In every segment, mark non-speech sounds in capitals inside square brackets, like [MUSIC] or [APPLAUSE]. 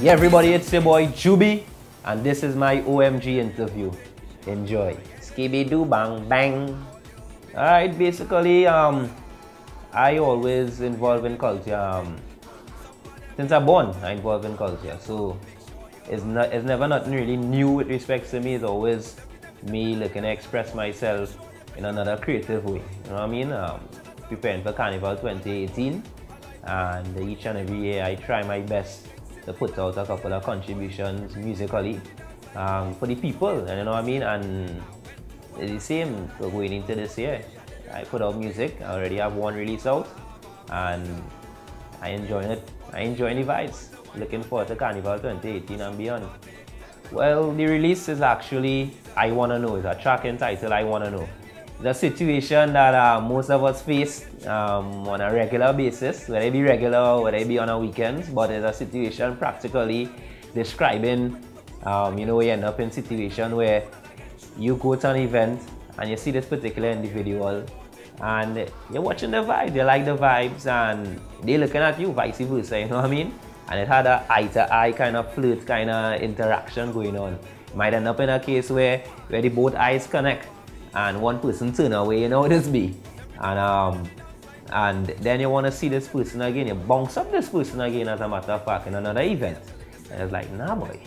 Yeah, everybody, it's your boy Juby, and this is my OMG interview. Enjoy. Skibby doo bang bang. Alright, basically, um, I always involve in culture. Um, since I'm born, I involve in culture. So it's not, it's never nothing really new with respect to me. It's always me looking to express myself in another creative way. You know what I mean? Um, preparing for Carnival 2018, and each and every year I try my best to put out a couple of contributions musically um, for the people, and you know what I mean? And the same going into this year. I put out music, I already have one release out, and I enjoy it. I enjoy the vibes. Looking forward to Carnival 2018 and beyond. Well, the release is actually I Wanna Know. It's a track entitled I Wanna Know. A situation that uh, most of us face um, on a regular basis, whether it be regular, whether it be on a weekends, but it's a situation practically describing, um, you know, you end up in a situation where you go to an event and you see this particular individual and you're watching the vibe, you like the vibes and they're looking at you, vice versa, you know what I mean? And it had a eye to eye kind of flirt kind of interaction going on. Might end up in a case where, where the both eyes connect and one person turn away, you know this be. And um, and then you want to see this person again, you bounce up this person again as a matter of fact in another event. And it's like, nah boy.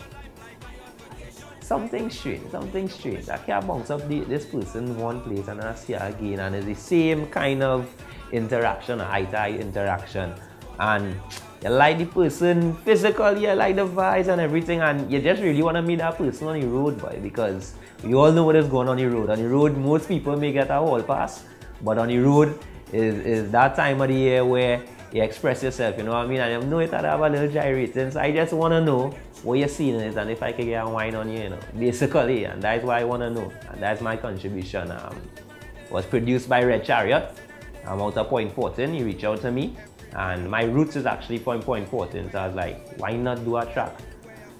Something strange, something strange. I can't bounce up the, this person one place and I see her again and it's the same kind of interaction, eye-to-eye interaction. And you like the person physically, you like the vibes and everything, and you just really want to meet that person on the road, boy, because we all know what is going on the road. On the road, most people may get a hall pass, but on the road is, is that time of the year where you express yourself, you know what I mean? And I know it had have a little gyrating, so I just want to know what you're seeing is and if I can get a wine on you, you know, basically, and that's why I want to know, and that's my contribution. Um, was produced by Red Chariot. I'm out of Point Fortin, he reached out to me, and my roots is actually from Point Fortin, so I was like, why not do a track?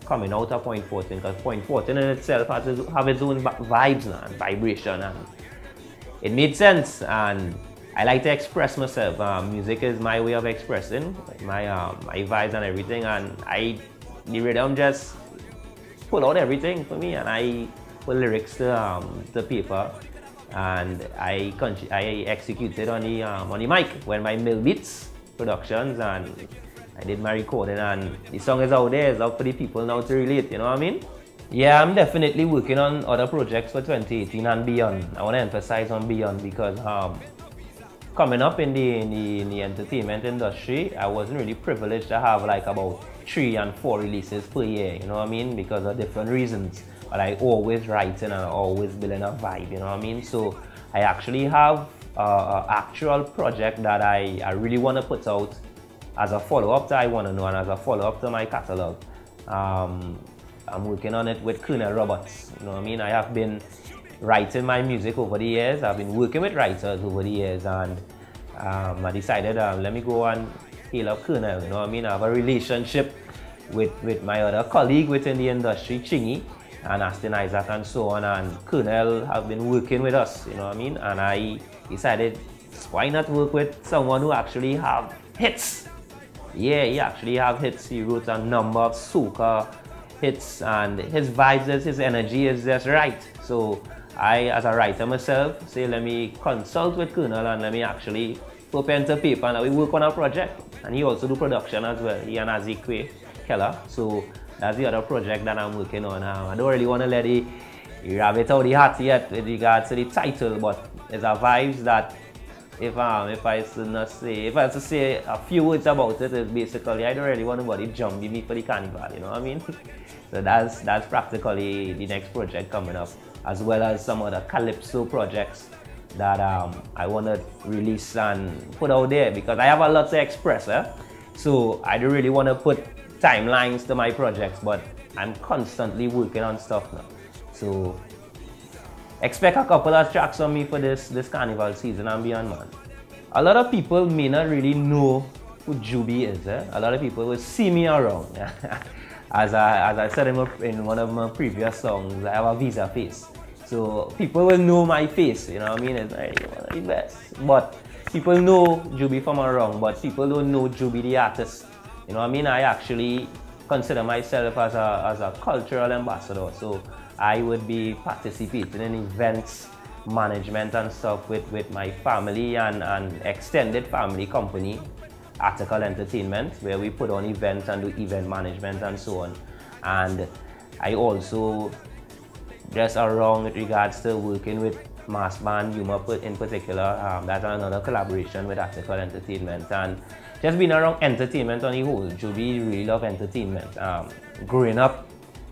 Coming out of Point Fortin? Because Point Fortin in itself has its, have its own vibes now, and vibration, and it made sense, and I like to express myself. Um, music is my way of expressing my um, my vibes and everything, and I the rhythm just pull out everything for me, and I put lyrics to um, the paper, and I I executed on the um, on the mic when my Mill Beats Productions, and I did my recording, and the song is out there. It's out for the people now to relate. You know what I mean? Yeah, I'm definitely working on other projects for 2018 and beyond. I want to emphasize on beyond because um, coming up in the, in the, in the entertainment industry, I wasn't really privileged to have like about three and four releases per year, you know what I mean? Because of different reasons. But I always writing and I always building a vibe, you know what I mean? So I actually have an actual project that I, I really want to put out as a follow-up to I Want to Know and as a follow-up to my catalog. Um, I'm working on it with Kernal Roberts, you know what I mean? I have been writing my music over the years. I've been working with writers over the years and um, I decided um, let me go and hail up Kernal, you know what I mean? I have a relationship with, with my other colleague within the industry, Chingy, and Aston Isaac and so on and Kernal have been working with us, you know what I mean? And I decided why not work with someone who actually have hits? Yeah, he actually have hits. He wrote a number of soca hits and his vibes, his energy is just right. So I, as a writer myself, say let me consult with Kernal and let me actually put pen to paper and we work on a project. And he also do production as well, he and Azikwe Keller. So that's the other project that I'm working on. Um, I don't really want to let it rabbit out the hat yet with regards to the title, but it's a vibes that if um if I should not say if I to say a few words about it, it's basically I don't really want nobody jumping me for the carnival, you know what I mean? [LAUGHS] so that's that's practically the next project coming up as well as some other calypso projects that um, I want to release and put out there because I have a lot to express. Eh? So I don't really want to put timelines to my projects, but I'm constantly working on stuff now. So expect a couple of tracks on me for this, this carnival season and beyond, man. A lot of people may not really know who Juby is. Eh? A lot of people will see me around. [LAUGHS] as, I, as I said in, my, in one of my previous songs, I have a visa face. So people will know my face, you know what I mean? It's like one of the best. But people know Juby from around, but people don't know Juby the artist. You know I mean? I actually consider myself as a, as a cultural ambassador. So I would be participating in events, management and stuff with, with my family and, and extended family company, Article Entertainment, where we put on events and do event management and so on. And I also just around with regards to working with Mass Band Humor in particular. Um, that's another collaboration with Article Entertainment. And just being around entertainment on the whole, really love entertainment. Um, growing up,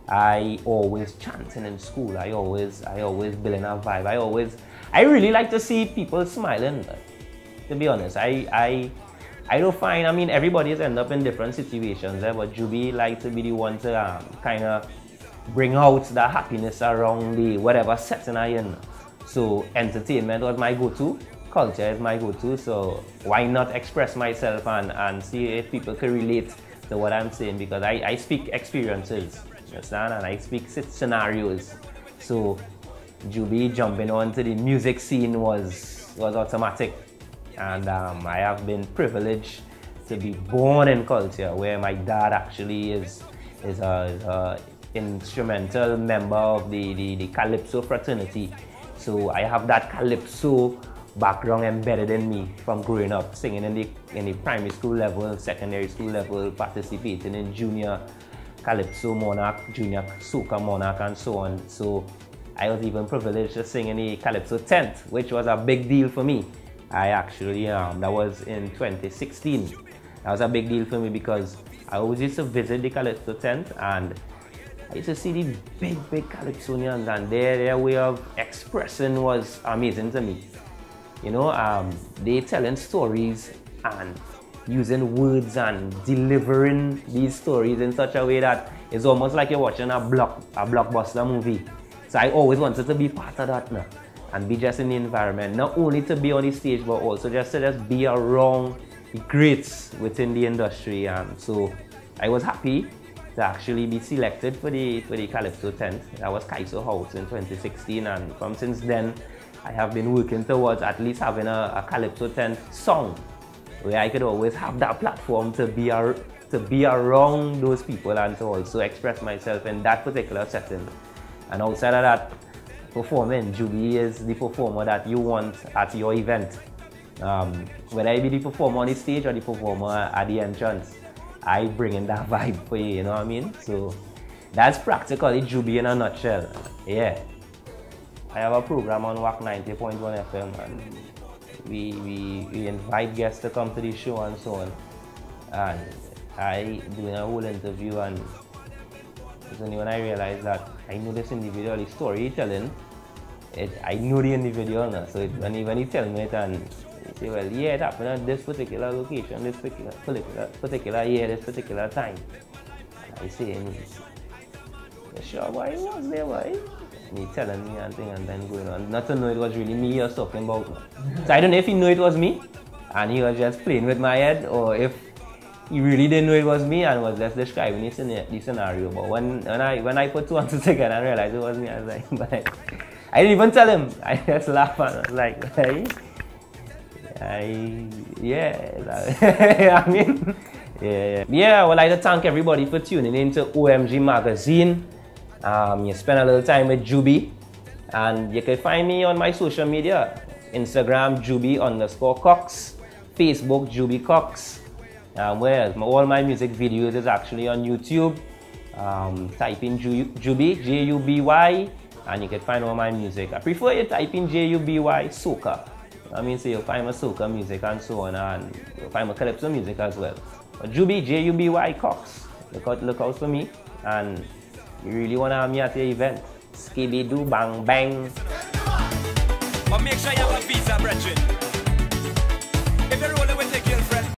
I always chanting in school. I always, I always building a vibe. I always, I really like to see people smiling. To be honest, I, I, I don't find. I mean, everybody's end up in different situations, eh, but Juby like to be the one to um, kind of bring out that happiness around the whatever setting I in. So entertainment was my go-to, culture is my go-to, so why not express myself and, and see if people can relate to what I'm saying because I, I speak experiences, understand? And I speak scenarios. So Juby jumping onto the music scene was, was automatic. And um, I have been privileged to be born in culture where my dad actually is, is a, a instrumental member of the, the, the Calypso fraternity so I have that calypso background embedded in me from growing up, singing in the, in the primary school level, secondary school level, participating in junior calypso monarch, junior soca monarch, and so on. So I was even privileged to sing in the calypso tent, which was a big deal for me. I actually, um, that was in 2016. That was a big deal for me because I always used to visit the calypso tent and I used to see the big, big Calypsonians and their, their way of expressing was amazing to me. You know, um, they telling stories and using words and delivering these stories in such a way that it's almost like you're watching a block a blockbuster movie. So I always wanted to be part of that now and be just in the environment, not only to be on the stage but also just to just be around greats within the industry. And so I was happy to actually be selected for the for the Calypso tent. That was Kaiso House in 2016 and from since then I have been working towards at least having a, a Calypso tent song where I could always have that platform to be to be around those people and to also express myself in that particular setting. And outside of that, performing, Juby is the performer that you want at your event. Um, whether I be the performer on the stage or the performer at the entrance. I bring in that [LAUGHS] vibe for you, you know what I mean? So that's practically Juby in a nutshell. Yeah. I have a program on WACK 90.1 FM and we, we, we invite guests to come to the show and so on. And I doing a whole interview and it's only when I realized that I know this individual, his storytelling, it, I know the individual now. So it, when, he, when he tell me it and say, well, yeah, it happened at this particular location, this particular, particular, particular year, this particular time. And I say, sure, why was there, why? And he telling me and thing and then going on. Not to know it was really me he was talking about. so I don't know if he knew it was me and he was just playing with my head or if he really didn't know it was me and was just describing the scenario. But when, when I when I put two and two [LAUGHS] together and realized it was me, I was like, [LAUGHS] but I, didn't even tell him. [LAUGHS] I just laughed and I was like, hey. I, yeah, I mean, yeah, yeah. I would like to thank everybody for tuning in to OMG Magazine. Um, you spend a little time with Juby, and you can find me on my social media Instagram, Juby underscore Cox, Facebook, Juby Cox. Um, where all my music videos is actually on YouTube. Um, type in Juby, J U B Y, and you can find all my music. I prefer you type in J U B Y Soca. I mean, say you'll find my soca music and so on, and you'll find my calypso music as well. But Juby, J U B Y Cox, look out, look out for me, and you really wanna have me at the event. Skibby doo bang bang. But make sure you have a visa, brethren.